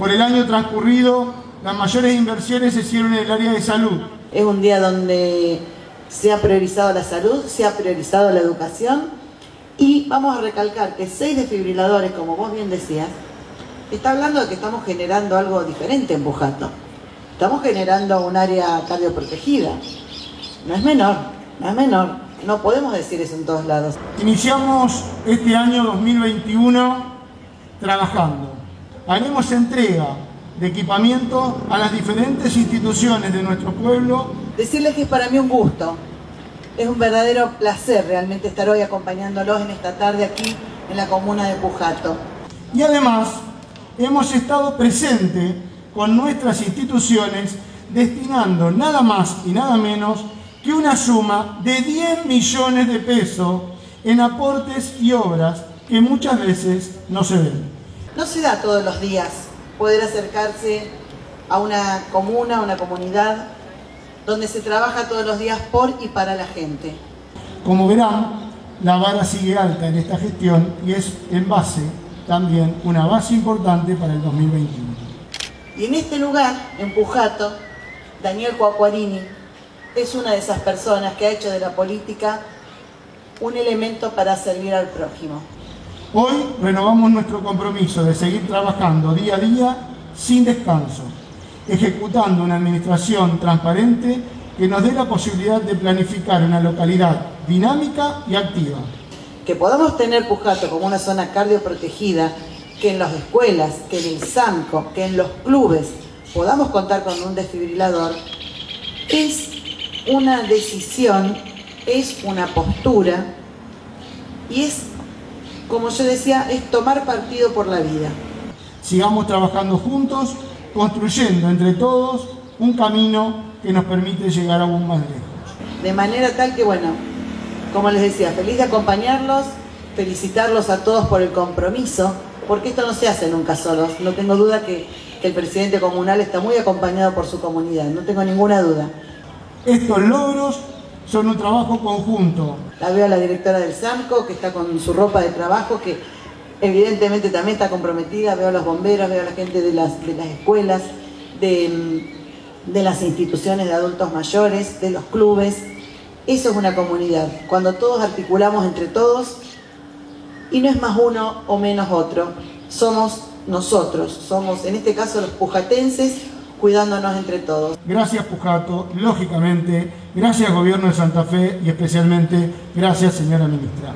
Por el año transcurrido, las mayores inversiones se hicieron en el área de salud. Es un día donde se ha priorizado la salud, se ha priorizado la educación y vamos a recalcar que seis desfibriladores, como vos bien decías, está hablando de que estamos generando algo diferente en Bujato. Estamos generando un área cardioprotegida. No es menor, no es menor. No podemos decir eso en todos lados. Iniciamos este año 2021 trabajando. Haremos entrega de equipamiento a las diferentes instituciones de nuestro pueblo. Decirles que es para mí un gusto, es un verdadero placer realmente estar hoy acompañándolos en esta tarde aquí en la comuna de Pujato. Y además hemos estado presentes con nuestras instituciones destinando nada más y nada menos que una suma de 10 millones de pesos en aportes y obras que muchas veces no se ven. No se da todos los días poder acercarse a una comuna, a una comunidad, donde se trabaja todos los días por y para la gente. Como verán, la vara sigue alta en esta gestión y es en base también una base importante para el 2021. Y en este lugar, en Pujato, Daniel Cuacuarini es una de esas personas que ha hecho de la política un elemento para servir al prójimo. Hoy renovamos nuestro compromiso de seguir trabajando día a día sin descanso, ejecutando una administración transparente que nos dé la posibilidad de planificar una localidad dinámica y activa. Que podamos tener Pujato como una zona cardioprotegida, que en las escuelas, que en el SAMCO, que en los clubes podamos contar con un desfibrilador, es una decisión, es una postura y es, como yo decía, es tomar partido por la vida. Sigamos trabajando juntos, construyendo entre todos un camino que nos permite llegar aún más lejos. De manera tal que, bueno, como les decía, feliz de acompañarlos, felicitarlos a todos por el compromiso, porque esto no se hace nunca solos. No tengo duda que, que el presidente comunal está muy acompañado por su comunidad, no tengo ninguna duda. Estos logros son un trabajo conjunto. La veo a la directora del SAMCO, que está con su ropa de trabajo, que evidentemente también está comprometida. Veo a los bomberos, veo a la gente de las, de las escuelas, de, de las instituciones de adultos mayores, de los clubes. Eso es una comunidad. Cuando todos articulamos entre todos, y no es más uno o menos otro, somos nosotros, somos en este caso los pujatenses, cuidándonos entre todos. Gracias Pujato, lógicamente, gracias Gobierno de Santa Fe y especialmente gracias señora Ministra.